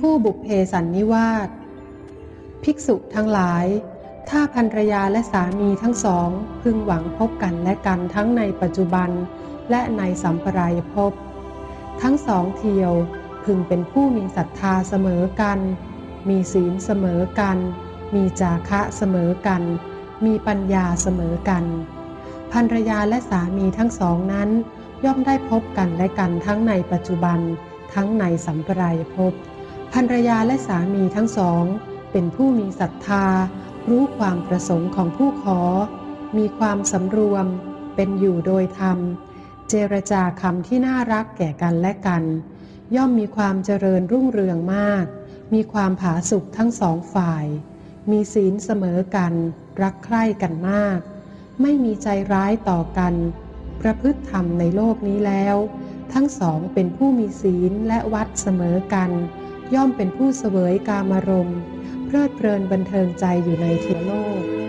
คู่บุพเพสันนิวาสภิกษุทั้งหลาย ถ้าภรรยาและสามีทั้งสองพึงหวังพบกันและกันทั้งในปัจจุบันและในสัมปรายภพทั้งสองเทียวพึงเป็นผู้มีศรัทธาเสมอกัน มีศีลเสมอกัน มีจาคะเสมอกัน มีปัญญาเสมอกันภรรยาและสามีทั้งสองนั้น ย่อมได้พบกันและกันทั้งในปัจจุบันทั้งในสัมปรายภพ ภรรยาและสามีทั้งสอง เป็นผู้มีศรัทธา รู้ความประสงค์ของผู้ขอ มีความสำรวม เป็นอยู่โดยธรรม เจรจาคำที่น่ารักแก่กันและกัน ย่อมมีความเจริญรุ่งเรืองมาก มีความผาสุกทั้งสองฝ่าย มีศีลเสมอกัน รักใคร่กันมาก ไม่มีใจร้ายต่อกัน ประพฤติธรรมในโลกนี้แล้ว ทั้งสองเป็นผู้มีศีลและวัดเสมอกัน ย่อมเป็นผู้เสวยกามารมณ์เพลิดเพลินบันเทิงใจอยู่ในเทวโลก